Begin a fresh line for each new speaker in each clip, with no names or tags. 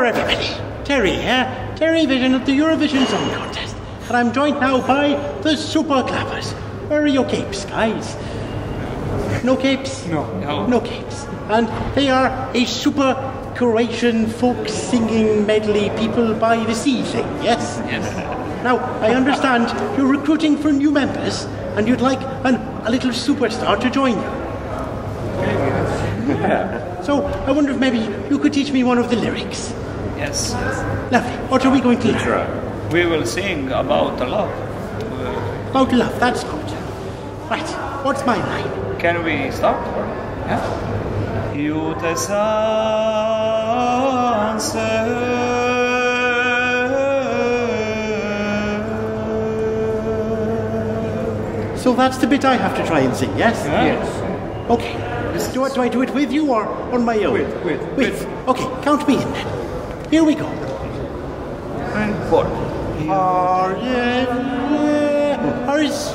Terry here, eh? Terry Vision of the Eurovision Song Contest. And I'm joined now by the Super Clappers. Where are your capes, guys? No capes?
No.
No.
No capes. And they are a super Croatian folk singing medley people by the sea thing, yes?
Yes.
Now, I understand you're recruiting for new members and you'd like an, a little superstar to join you. So, I wonder if maybe you could teach me one of the lyrics.
Yes. yes.
Lovely. What are we going to learn?
We will sing about love.
About love, that's good. Right, what's my line?
can we start? Yeah. Sanse.
So that's the bit I have to try and sing, yes?
Yes.
Okay. Do I, do I do it with you or on my own?
With, with,
With. Okay, count me in then. Here we go.
And four.
Are you- are
No, it's.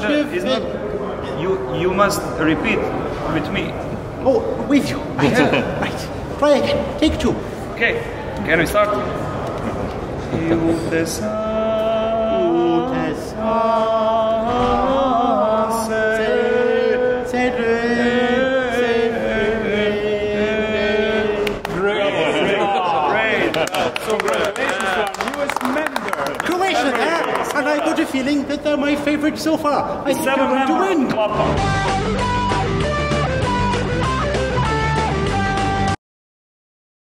You you must repeat with me.
Oh, with you. Right. right. Try again. Take two.
Okay. Can we start? Jute Great.
Congratulations to our newest member.
Croatia there, and I got a feeling that they're my favorite so far. I think they're going to win.